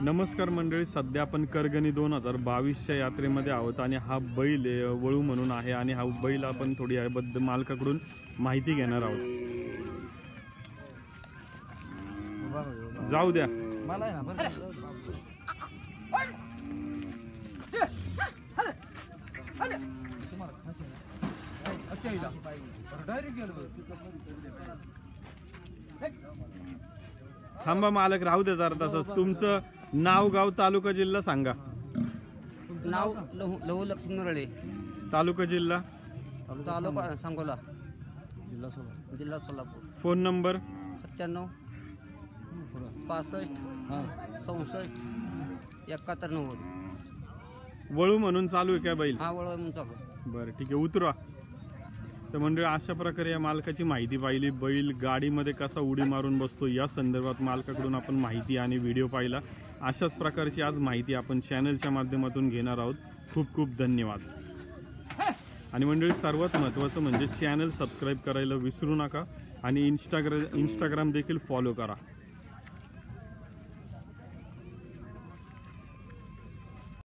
नमस्कार मंडळी सध्या आपण करगणी दोन हजार बावीसच्या यात्रेमध्ये आहोत आणि हा बैल वळू म्हणून आहे आणि हा बैल आपण थोडी याबद्दल मालकाकडून माहिती घेणार आहोत. जाऊ द्या. थांबा मालक राहू दे जरा तसंच. तुमचं नाव गाव तालुका जिल्हा सांगा. नाव लहू लहू लक्ष्मी मुरळे. तालुका जिल्हा? तालुका सांगोला. जिल्हा सोलापूर. Phone number? सत्त्याण्णव पासष्ट चौसष्ट एकाहत्तर नव्वद. वळू म्हणून चालू आहे काय बैल? हा वळवा म्हणून चालू बरं ठीक आहे. उतरा तर मंडळी अशा प्रकारे या मालकाची माहिती पाहिली. बैल गाडीमध्ये कसा उडी मारून बसतो या संदर्भात मालकाकडून आपण माहिती आणि व्हिडिओ पाहिला. अशाच प्रकारची आज माहिती आपण चॅनलच्या माध्यमातून घेणार आहोत. खूप खूप धन्यवाद. आणि मंडळी सर्वात महत्त्वाचं म्हणजे चॅनल सबस्क्राईब करायला विसरू नका आणि इंस्टाग्रा इंस्टाग्राम देखील फॉलो करा.